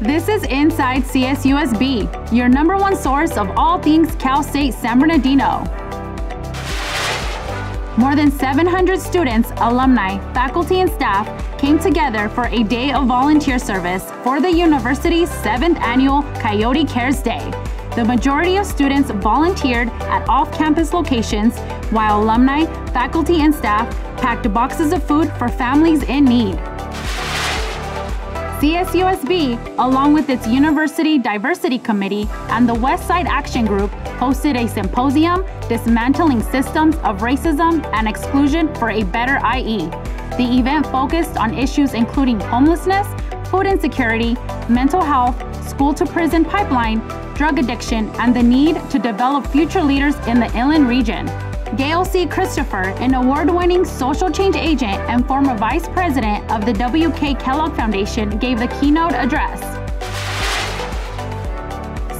This is Inside CSUSB, your number one source of all things Cal State San Bernardino. More than 700 students, alumni, faculty, and staff came together for a day of volunteer service for the university's seventh annual Coyote Cares Day. The majority of students volunteered at off campus locations, while alumni, faculty, and staff packed boxes of food for families in need. CSUSB, along with its University Diversity Committee and the Westside Action Group, hosted a symposium dismantling systems of racism and exclusion for a better IE. The event focused on issues including homelessness, food insecurity, mental health, school to prison pipeline, drug addiction, and the need to develop future leaders in the Inland region. Gail C. Christopher, an award winning social change agent and former vice president of the W.K. Kellogg Foundation, gave the keynote address.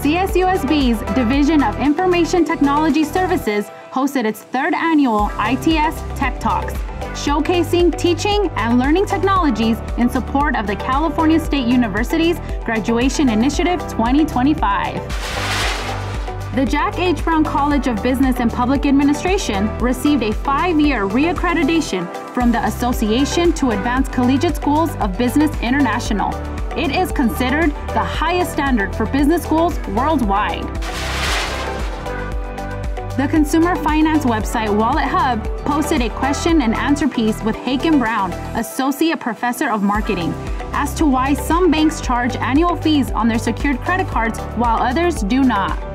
CSUSB's Division of Information Technology Services hosted its third annual ITS Tech Talks, showcasing teaching and learning technologies in support of the California State University's Graduation Initiative 2025. The Jack H. Brown College of Business and Public Administration received a five year reaccreditation from the Association to Advance Collegiate Schools of Business International. It is considered the highest standard for business schools worldwide. The consumer finance website WalletHub posted a question and answer piece with Haakon Brown, Associate Professor of Marketing, as to why some banks charge annual fees on their secured credit cards while others do not.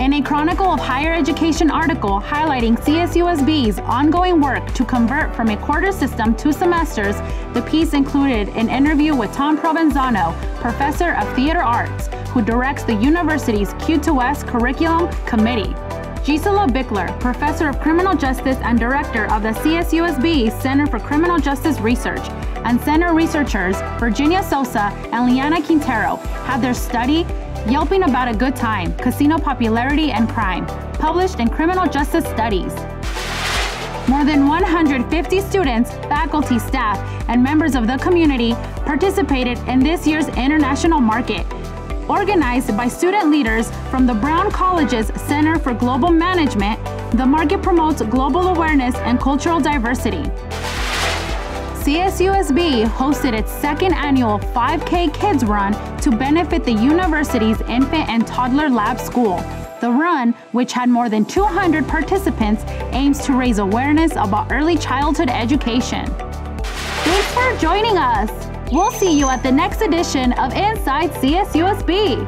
In a Chronicle of Higher Education article highlighting CSUSB's ongoing work to convert from a quarter system to semesters, the piece included an interview with Tom Provenzano, professor of theater arts, who directs the university's Q2S curriculum committee. Gisela Bichler, professor of criminal justice and director of the CSUSB Center for Criminal Justice Research, and center researchers Virginia Sosa and Liana Quintero had their study Yelping About a Good Time Casino Popularity and Crime, published in Criminal Justice Studies. More than 150 students, faculty, staff, and members of the community participated in this year's international market. Organized by student leaders from the Brown College's Center for Global Management, the market promotes global awareness and cultural diversity. CSUSB hosted its second annual 5K Kids Run to benefit the university's infant and toddler lab school. The run, which had more than 200 participants, aims to raise awareness about early childhood education. Thanks for joining us. We'll see you at the next edition of Inside CSUSB.